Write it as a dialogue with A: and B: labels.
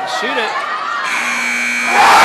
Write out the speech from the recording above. A: Shoot it.